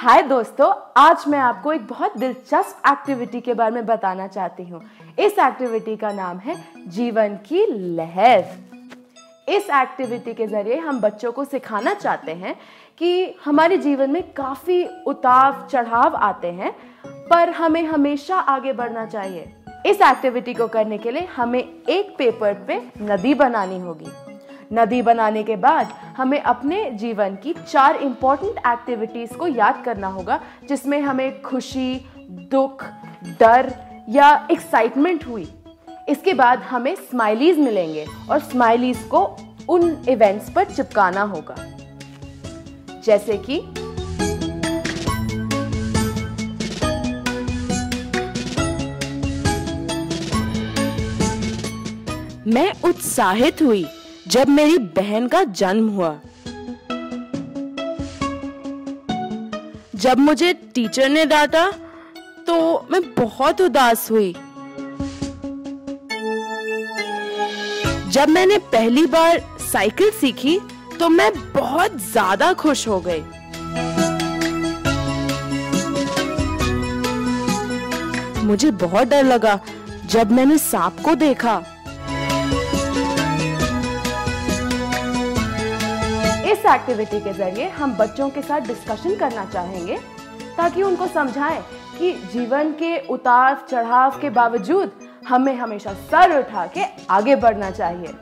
हाय दोस्तों, आज मैं आपको एक बहुत दिलचस्प एक्टिविटी के बारे में बताना चाहती हूँ। इस एक्टिविटी का नाम है जीवन की लहर। इस एक्टिविटी के ज़रिए हम बच्चों को सिखाना चाहते हैं कि हमारे जीवन में काफ़ी उतार चढ़ाव आते हैं, पर हमें हमेशा आगे बढ़ना चाहिए। इस एक्टिविटी को करने के लिए हमें एक पेपर पे नदी बनानी होगी। नदी बनाने के बाद हमें अपने जीवन की चार इंपॉर्टेंट एक्टिविटीज़ को याद करना होगा, जिसमें हमें खुशी, दुख, डर या एक्साइटमेंट हुई। इसके बाद हमें स्माइलीज मिलेंगे और स्माइलीज को उन इवेंट्स पर चिपकाना होगा। जैसे कि मैं उत्साहित हुई। जब मेरी बहन का जन्म हुआ। जब मुझे टीचर ने डांटा तो मैं बहुत उदास हुई। जब मैंने पहली बार साइकिल सीखी तो मैं बहुत ज़्यादा खुश हो गई। मुझे बहुत डर लगा जब मैंने सांप को देखा। इस एक्टिविटी के ज़रिए हम बच्चों के साथ डिस्कशन करना चाहेंगे, ताकि उनको समझाएँ कि जीवन के उतार चढ़ाव के बावजूद हमें हमेशा सर उठा के आगे बढ़ना चाहिए।